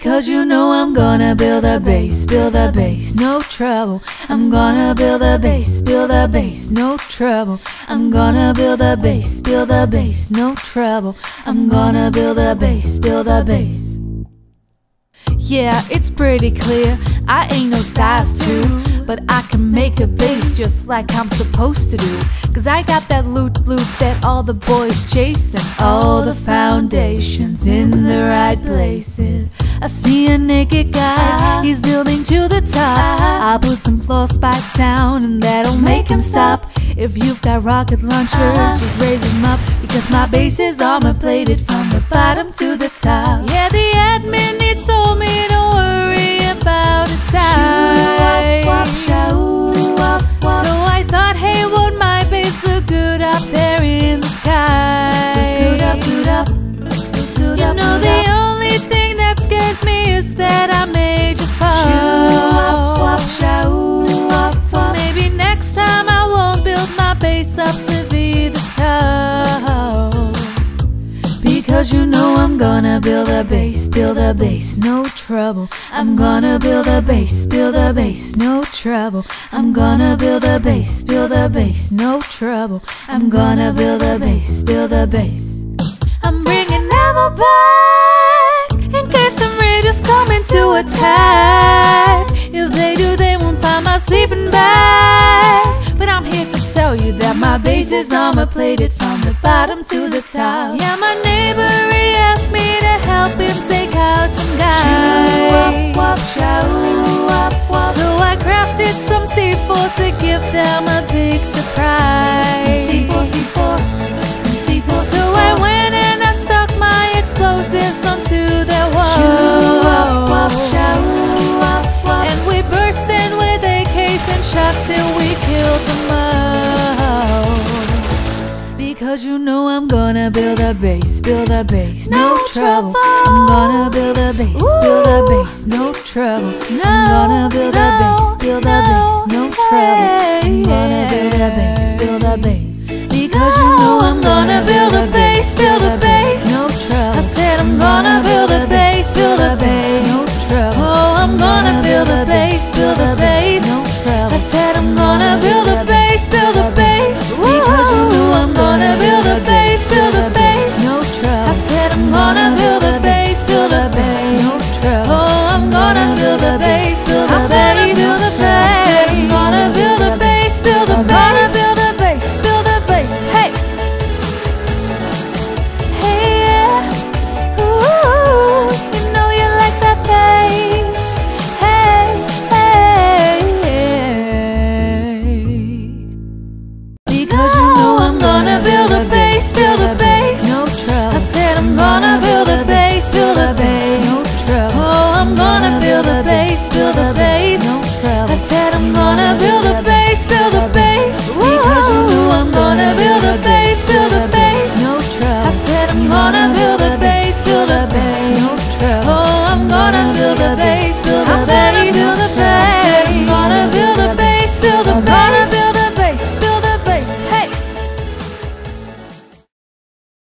Because you know I'm gonna build a base, build a base, no trouble. I'm gonna build a base, build a base, no trouble. I'm gonna build a base, build a base, no trouble. I'm gonna build a base, build a base. Yeah, it's pretty clear. I ain't no size two, but I can make a base just like I'm supposed to do. Cause I got that loot loot that all the boys chasing. All the foundations in the right places. I see a naked guy, uh-huh. he's building to the top. Uh-huh. I put some floor spikes down, and that'll make him stop. If you've got rocket launchers, uh-huh. just raise them up. Because my base is armor plated from the bottom to the top. Because you know I'm gonna build a base, build a base, no trouble. I'm gonna build a base, build a base, no trouble. I'm gonna build a base, build a base, no trouble. I'm gonna build a base, build a base. I'm bringing ammo back in case some raiders coming to attack. That my base is armor plated from the bottom to the top. Yeah, my neighbor he asked me to help him take out some guys. Shoo up, up, shoo up, up. So I crafted some C4 to give them a big surprise. C4, C4, some C4, So I went and I stuck my explosives onto their wall. Shoo up, up, shoo up, up. And we burst in with AKs and shot till we killed them all. Because you know I'm gonna build a base, build a base, no, No trouble. trouble. I'm gonna build a base, build a base, no trouble. No, I'm gonna build a base, build a base, no no, trouble. I'm gonna build a base, build a base. Because you know I'm gonna build a base, build a base, no trouble. I said I'm gonna build a base, build a base, no trouble. Oh, I'm gonna build a base, build a base, no trouble. I said I'm gonna build a base, build a base. No trouble. Oh, I'm gonna build a base, build a base. No trouble. I said I'm gonna build